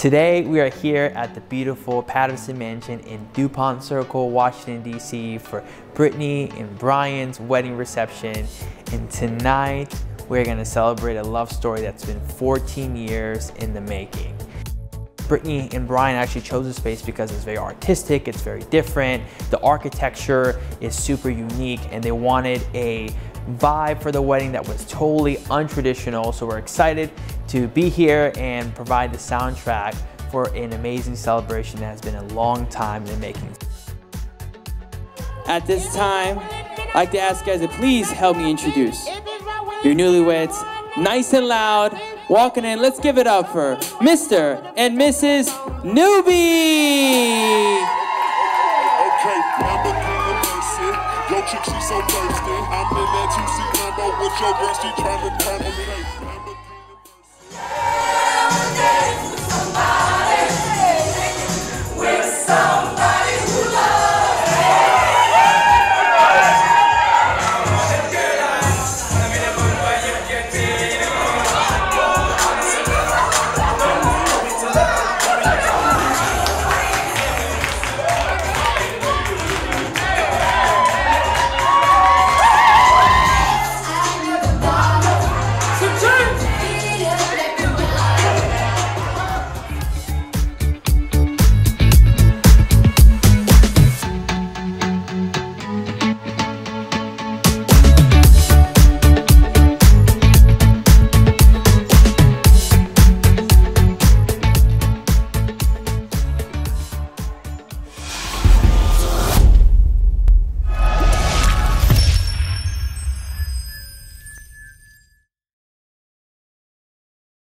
Today we are here at the beautiful Patterson Mansion in Dupont Circle, Washington DC for Brittany and Bryan's wedding reception. And tonight we're gonna celebrate a love story that's been 14 years in the making. Brittany and Bryan actually chose the space because it's very artistic, it's very different, the architecture is super unique, and they wanted a vibe for the wedding that was totally untraditional. So we're excited to be here and provide the soundtrack for an amazing celebration that has been a long time in the making. At this time, I'd like to ask you guys to please help me introduce your newlyweds, nice and loud, walking in. Let's give it up for Mr. and Mrs. Newbie. Okay, Lambo King of Yo, chick, she so thirsty. I'm in that 2C Lambo with your girl, she tryna turn